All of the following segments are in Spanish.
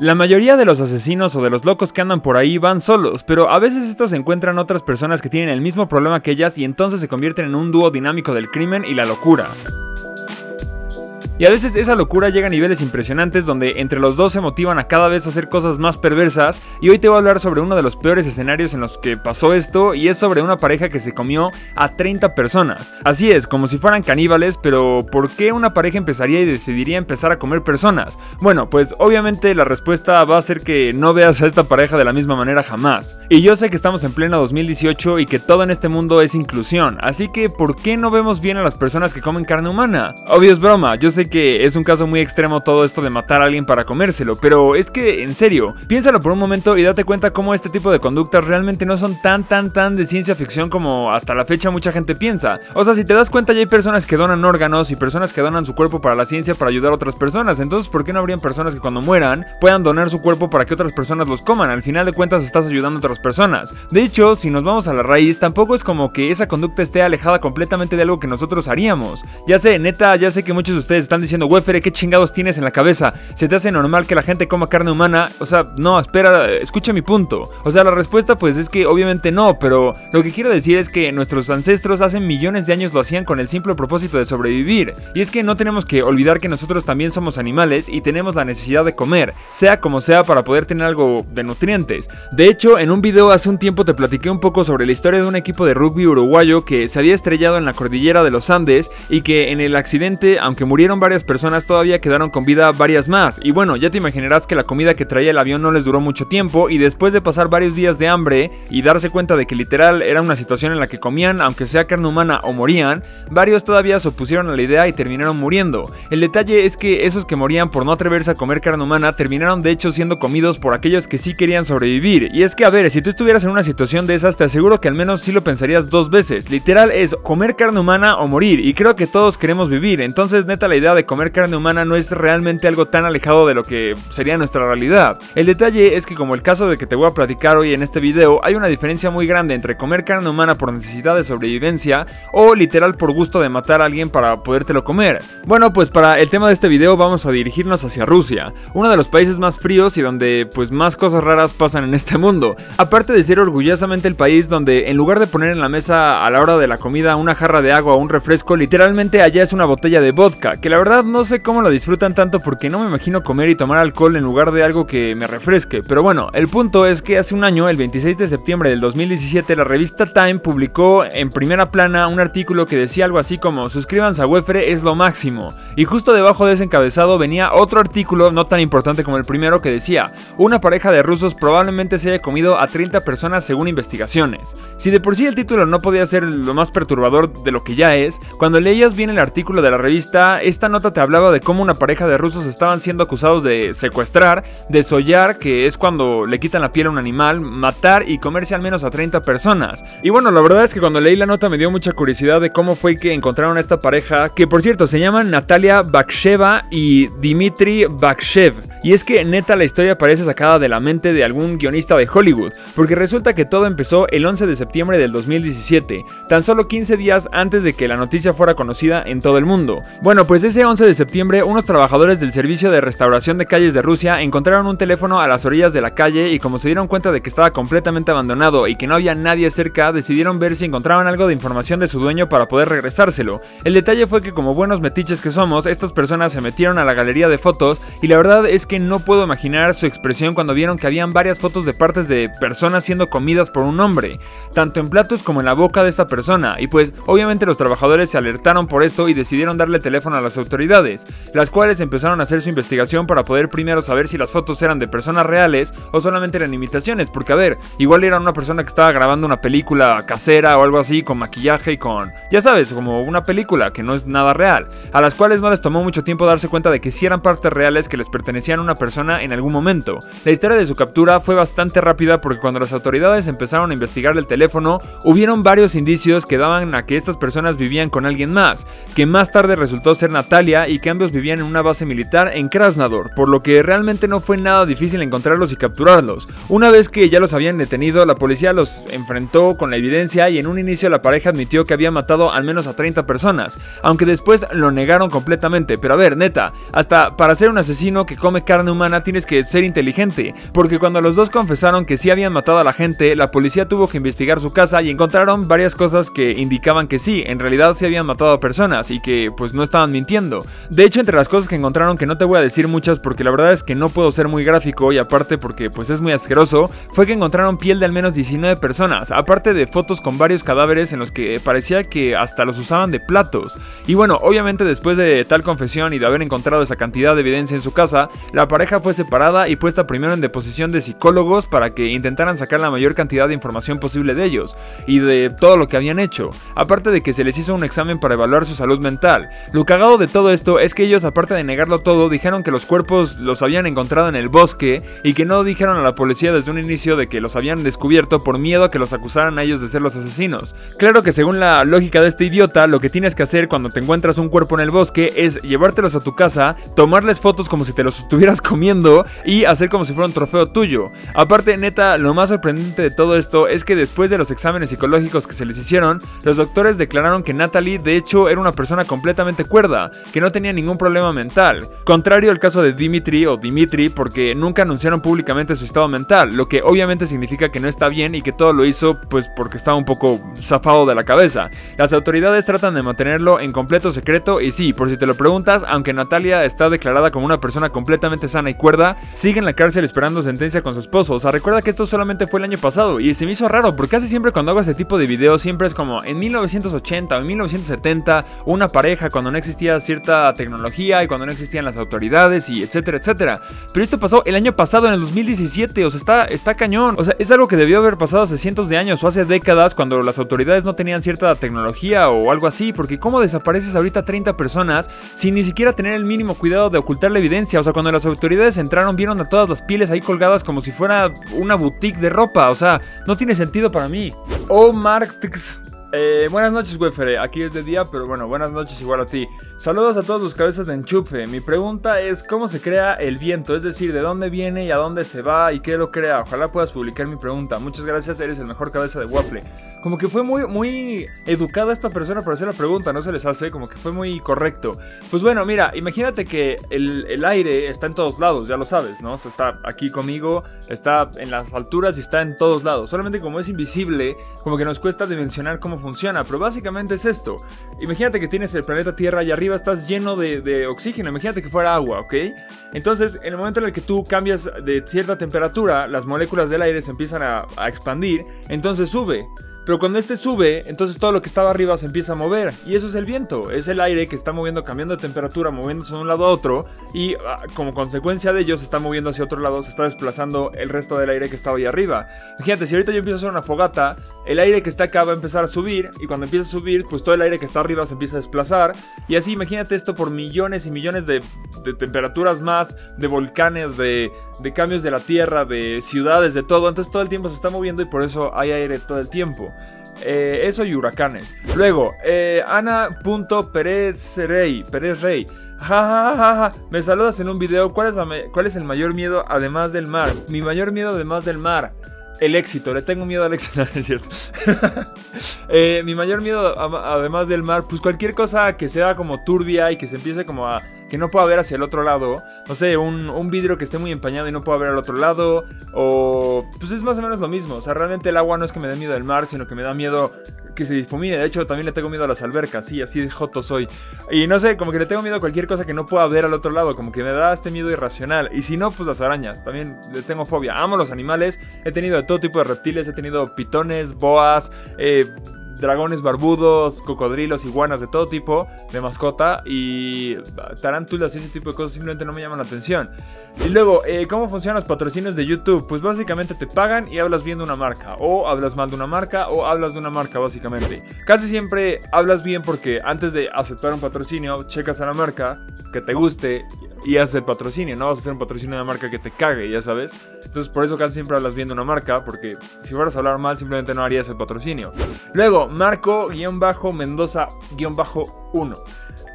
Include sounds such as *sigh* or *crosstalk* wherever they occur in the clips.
La mayoría de los asesinos o de los locos que andan por ahí van solos, pero a veces estos encuentran otras personas que tienen el mismo problema que ellas y entonces se convierten en un dúo dinámico del crimen y la locura. Y a veces esa locura llega a niveles impresionantes donde entre los dos se motivan a cada vez hacer cosas más perversas y hoy te voy a hablar sobre uno de los peores escenarios en los que pasó esto y es sobre una pareja que se comió a 30 personas. Así es, como si fueran caníbales, pero ¿por qué una pareja empezaría y decidiría empezar a comer personas? Bueno, pues obviamente la respuesta va a ser que no veas a esta pareja de la misma manera jamás. Y yo sé que estamos en pleno 2018 y que todo en este mundo es inclusión, así que ¿por qué no vemos bien a las personas que comen carne humana? Obvio es broma, yo sé que es un caso muy extremo todo esto de matar a alguien para comérselo, pero es que, en serio, piénsalo por un momento y date cuenta cómo este tipo de conductas realmente no son tan, tan, tan de ciencia ficción como hasta la fecha mucha gente piensa. O sea, si te das cuenta ya hay personas que donan órganos y personas que donan su cuerpo para la ciencia para ayudar a otras personas, entonces ¿por qué no habrían personas que cuando mueran puedan donar su cuerpo para que otras personas los coman? Al final de cuentas estás ayudando a otras personas. De hecho, si nos vamos a la raíz, tampoco es como que esa conducta esté alejada completamente de algo que nosotros haríamos. Ya sé, neta, ya sé que muchos de ustedes están diciendo, Wefere, ¿qué chingados tienes en la cabeza? ¿Se te hace normal que la gente coma carne humana? O sea, no, espera, escucha mi punto. O sea, la respuesta pues es que obviamente no, pero lo que quiero decir es que nuestros ancestros hace millones de años lo hacían con el simple propósito de sobrevivir. Y es que no tenemos que olvidar que nosotros también somos animales y tenemos la necesidad de comer, sea como sea para poder tener algo de nutrientes. De hecho, en un video hace un tiempo te platiqué un poco sobre la historia de un equipo de rugby uruguayo que se había estrellado en la cordillera de los Andes y que en el accidente, aunque murieron varias personas, todavía quedaron con vida varias más. Y bueno, ya te imaginarás que la comida que traía el avión no les duró mucho tiempo y después de pasar varios días de hambre y darse cuenta de que literal era una situación en la que comían, aunque sea carne humana o morían, varios todavía se opusieron a la idea y terminaron muriendo. El detalle es que esos que morían por no atreverse a comer carne humana terminaron de hecho siendo comidos por aquellos que sí querían sobrevivir. Y es que a ver, si tú estuvieras en una situación de esas, te aseguro que al menos sí lo pensarías dos veces. Literal es comer carne humana o morir. Y creo que todos queremos vivir. Entonces neta la idea de comer carne humana no es realmente algo tan alejado de lo que sería nuestra realidad. El detalle es que como el caso de que te voy a platicar hoy en este video, hay una diferencia muy grande entre comer carne humana por necesidad de sobrevivencia o literal por gusto de matar a alguien para podértelo comer. Bueno, pues para el tema de este video vamos a dirigirnos hacia Rusia, uno de los países más fríos y donde pues más cosas raras pasan en este mundo. Aparte de ser orgullosamente el país donde en lugar de poner en la mesa a la hora de la comida una jarra de agua o un refresco, literalmente allá es una botella de vodka, que la verdad no sé cómo lo disfrutan tanto porque no me imagino comer y tomar alcohol en lugar de algo que me refresque. Pero bueno, el punto es que hace un año, el 26 de septiembre del 2017, la revista Time publicó en primera plana un artículo que decía algo así como suscríbanse a Wefre es lo máximo. Y justo debajo de ese encabezado venía otro artículo no tan importante como el primero que decía, una pareja de rusos probablemente se haya comido a 30 personas según investigaciones. Si de por sí el título no podía ser lo más perturbador de lo que ya es, cuando leías bien el artículo de la revista, esta nota te hablaba de cómo una pareja de rusos estaban siendo acusados de secuestrar, desollar, que es cuando le quitan la piel a un animal, matar y comerse al menos a 30 personas. Y bueno, la verdad es que cuando leí la nota me dio mucha curiosidad de cómo fue que encontraron a esta pareja, que por cierto se llaman Natalia Baksheva y Dimitri Bakshev. Y es que neta la historia parece sacada de la mente de algún guionista de Hollywood, porque resulta que todo empezó el 11 de septiembre del 2017, tan solo 15 días antes de que la noticia fuera conocida en todo el mundo. Bueno, pues ese 11 de septiembre unos trabajadores del servicio de restauración de calles de Rusia encontraron un teléfono a las orillas de la calle y como se dieron cuenta de que estaba completamente abandonado y que no había nadie cerca, decidieron ver si encontraban algo de información de su dueño para poder regresárselo. El detalle fue que como buenos metiches que somos, estas personas se metieron a la galería de fotos y la verdad es que no puedo imaginar su expresión cuando vieron que habían varias fotos de partes de personas siendo comidas por un hombre, tanto en platos como en la boca de esta persona, y pues obviamente los trabajadores se alertaron por esto y decidieron darle teléfono a las autoridades, las cuales empezaron a hacer su investigación para poder primero saber si las fotos eran de personas reales o solamente eran imitaciones, porque a ver, igual era una persona que estaba grabando una película casera o algo así con maquillaje y con, ya sabes, como una película que no es nada real, a las cuales no les tomó mucho tiempo darse cuenta de que si eran partes reales que les pertenecían una persona en algún momento. La historia de su captura fue bastante rápida porque cuando las autoridades empezaron a investigar el teléfono, hubieron varios indicios que daban a que estas personas vivían con alguien más, que más tarde resultó ser Natalia y que ambos vivían en una base militar en Krasnodar, por lo que realmente no fue nada difícil encontrarlos y capturarlos. Una vez que ya los habían detenido, la policía los enfrentó con la evidencia y en un inicio la pareja admitió que había matado al menos a 30 personas, aunque después lo negaron completamente. Pero a ver, neta, hasta para ser un asesino que come carne humana tienes que ser inteligente, porque cuando los dos confesaron que sí habían matado a la gente, la policía tuvo que investigar su casa y encontraron varias cosas que indicaban que sí, en realidad sí habían matado a personas y que pues no estaban mintiendo. De hecho, entre las cosas que encontraron, que no te voy a decir muchas porque la verdad es que no puedo ser muy gráfico y aparte porque pues es muy asqueroso, fue que encontraron piel de al menos 19 personas, aparte de fotos con varios cadáveres en los que parecía que hasta los usaban de platos. Y bueno, obviamente después de tal confesión y de haber encontrado esa cantidad de evidencia en su casa, la pareja fue separada y puesta primero en deposición de psicólogos para que intentaran sacar la mayor cantidad de información posible de ellos y de todo lo que habían hecho, aparte de que se les hizo un examen para evaluar su salud mental. Lo cagado de todo esto es que ellos, aparte de negarlo todo, dijeron que los cuerpos los habían encontrado en el bosque y que no dijeron a la policía desde un inicio de que los habían descubierto por miedo a que los acusaran a ellos de ser los asesinos. Claro que según la lógica de este idiota, lo que tienes que hacer cuando te encuentras un cuerpo en el bosque es llevártelos a tu casa, tomarles fotos como si te los comiendo y hacer como si fuera un trofeo tuyo. Aparte, neta, lo más sorprendente de todo esto es que después de los exámenes psicológicos que se les hicieron, los doctores declararon que Natalie de hecho era una persona completamente cuerda, que no tenía ningún problema mental. Contrario al caso de Dimitri o Dimitri, porque nunca anunciaron públicamente su estado mental, lo que obviamente significa que no está bien y que todo lo hizo pues porque estaba un poco zafado de la cabeza. Las autoridades tratan de mantenerlo en completo secreto y sí, por si te lo preguntas, aunque Natalia está declarada como una persona completamente sana y cuerda, sigue en la cárcel esperando sentencia con su esposo. O sea, recuerda que esto solamente fue el año pasado y se me hizo raro porque casi siempre cuando hago este tipo de videos siempre es como en 1980 o en 1970 una pareja cuando no existía cierta tecnología y cuando no existían las autoridades y etcétera, etcétera. Pero esto pasó el año pasado en el 2017, o sea, está, está cañón. O sea, es algo que debió haber pasado hace cientos de años o hace décadas cuando las autoridades no tenían cierta tecnología o algo así, porque ¿cómo desapareces ahorita 30 personas sin ni siquiera tener el mínimo cuidado de ocultar la evidencia? O sea, cuando las autoridades entraron vieron a todas las pieles ahí colgadas como si fuera una boutique de ropa, o sea, no tiene sentido para mí. Oh, Marx. Eh, buenas noches, Wefere. Aquí es de día, pero bueno, buenas noches igual a ti. Saludos a todos los cabezas de enchufe. Mi pregunta es: ¿cómo se crea el viento? Es decir, ¿de dónde viene y a dónde se va y qué lo crea? Ojalá puedas publicar mi pregunta. Muchas gracias, eres el mejor cabeza de waffle. Como que fue muy, muy educada esta persona para hacer la pregunta, no se les hace, como que fue muy correcto. Pues bueno, mira, imagínate que el, el aire está en todos lados, ya lo sabes, ¿no? O sea, está aquí conmigo, está en las alturas y está en todos lados. Solamente como es invisible, como que nos cuesta dimensionar cómo funciona, pero básicamente es esto. Imagínate que tienes el planeta Tierra y arriba estás lleno de, de oxígeno, imagínate que fuera agua, ¿ok? Entonces, en el momento en el que tú cambias de cierta temperatura, las moléculas del aire se empiezan a, a expandir, entonces sube. Pero cuando este sube, entonces todo lo que estaba arriba se empieza a mover. Y eso es el viento. Es el aire que está moviendo, cambiando de temperatura, moviéndose de un lado a otro. Y ah, como consecuencia de ello se está moviendo hacia otro lado, se está desplazando el resto del aire que estaba ahí arriba. Fíjate, si ahorita yo empiezo a hacer una fogata, el aire que está acá va a empezar a subir. Y cuando empieza a subir, pues todo el aire que está arriba se empieza a desplazar. Y así imagínate esto por millones y millones de, temperaturas más, de volcanes, de, de cambios de la tierra, de ciudades, de todo. Entonces todo el tiempo se está moviendo y por eso hay aire todo el tiempo. Eh, eso y huracanes. Luego, eh, Ana.Pérez Rey. Pérez Rey. Ja, ja, ja, ja, Me saludas en un video. ¿Cuál es, ¿Cuál es el mayor miedo además del mar? Mi mayor miedo además del mar. El éxito, le tengo miedo al éxito, *laughs* es cierto. *laughs* Eh, mi mayor miedo, además del mar, pues cualquier cosa que sea como turbia y que se empiece como a. que no pueda ver hacia el otro lado. No sé, un, vidrio que esté muy empañado y no pueda ver al otro lado. O. Pues es más o menos lo mismo. O sea, realmente el agua no es que me dé miedo del mar, sino que me da miedo que se difumine. De hecho, también le tengo miedo a las albercas. Sí, así de joto soy. Y no sé, como que le tengo miedo a cualquier cosa que no pueda ver al otro lado. Como que me da este miedo irracional. Y si no, pues las arañas. También le tengo fobia. Amo los animales. He tenido de todo tipo de reptiles. He tenido pitones, boas, eh, dragones barbudos, cocodrilos, iguanas de todo tipo de mascota. Y tarántulas y ese tipo de cosas simplemente no me llaman la atención. Y luego, eh, ¿cómo funcionan los patrocinios de YouTube? Pues básicamente te pagan y hablas bien de una marca. O hablas mal de una marca o hablas de una marca básicamente. Casi siempre hablas bien porque antes de aceptar un patrocinio, checas a la marca que te guste y haces el patrocinio. No vas a hacer un patrocinio de una marca que te cague, ya sabes. Entonces por eso casi siempre hablas bien de una marca porque si fueras a hablar mal simplemente no harías el patrocinio. Luego, Marco-Mendoza-1.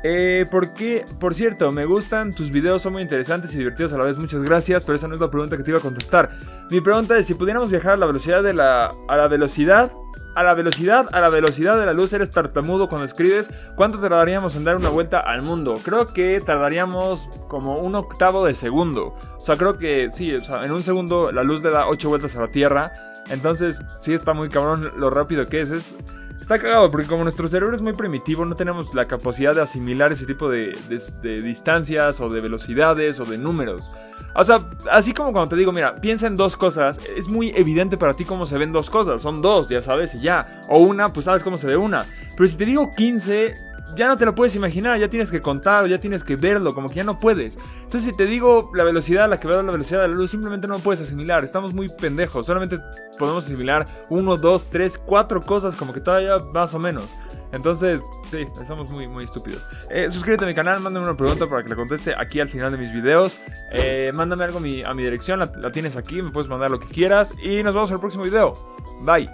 Eh, ¿Por qué? Por cierto, me gustan tus videos, son muy interesantes y divertidos a la vez. Muchas gracias, pero esa no es la pregunta que te iba a contestar. Mi pregunta es: si pudiéramos viajar a la velocidad de la. a la velocidad. A la velocidad, a la velocidad de la luz, eres tartamudo cuando escribes. ¿Cuánto tardaríamos en dar una vuelta al mundo? Creo que tardaríamos como un octavo de segundo. O sea, creo que sí, o sea, en un segundo la luz le da 8 vueltas a la Tierra. Entonces, sí está muy cabrón lo rápido que es. Es Está cagado porque como nuestro cerebro es muy primitivo, no tenemos la capacidad de asimilar ese tipo de, distancias o de velocidades o de números. O sea, así como cuando te digo, mira, piensa en dos cosas, es muy evidente para ti cómo se ven dos cosas. Son dos, ya sabes, y ya. O una, pues sabes cómo se ve una. Pero si te digo 15, ya no te lo puedes imaginar, ya tienes que contar, ya tienes que verlo, como que ya no puedes. Entonces, si te digo la velocidad a la que veo la velocidad de la luz, simplemente no puedes asimilar. Estamos muy pendejos, solamente podemos asimilar uno, dos, tres, cuatro cosas, como que todavía más o menos. Entonces, sí, somos muy, muy estúpidos. Eh, suscríbete a mi canal, mándame una pregunta para que la conteste aquí al final de mis videos. Eh, mándame algo a mi, dirección, la, tienes aquí, me puedes mandar lo que quieras. Y nos vemos el próximo video. Bye.